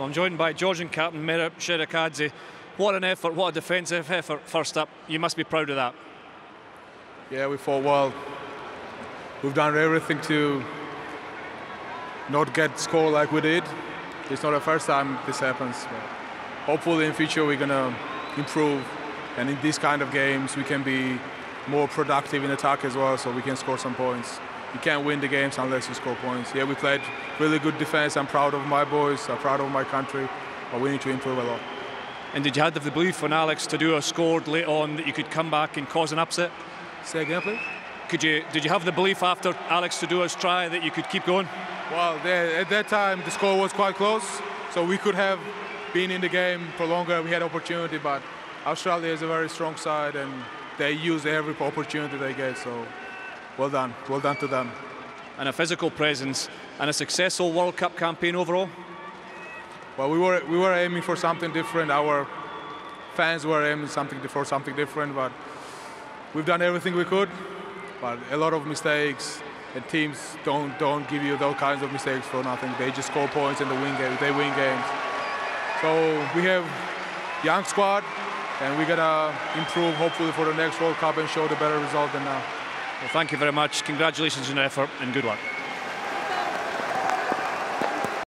Well, I'm joined by Georgian captain Merab Sharikadze. What an effort, what a defensive effort first up. You must be proud of that. Yeah, we fought well. We've done everything to not get scored like we did. It's not the first time this happens. hopefully in future we're gonna improve and in these kind of games we can be more productive in attack as well so we can score some points. You can't win the games unless you score points. Yeah, we played really good defense. I'm proud of my boys. I'm proud of my country. But we need to improve a lot. And did you have the belief when Alex Todua scored late on that you could come back and cause an upset? Say again, please. Could you? Did you have the belief after Alex Todua's try that you could keep going? Well, at that time the score was quite close, so we could have been in the game for longer. We had opportunity, but Australia is a very strong side, and they use every opportunity they get. So, well done, well done to them. And a physical presence and a successful World Cup campaign overall. Well, we were we were aiming for something different. Our fans were aiming something for something different, but we've done everything we could. But a lot of mistakes, and teams don't don't give you those kinds of mistakes for nothing. They just score points and they win games. They win games. So we have young squad, and we're gonna improve hopefully for the next World Cup and show the better result than now. Well, thank you very much. Congratulations on your effort and good luck.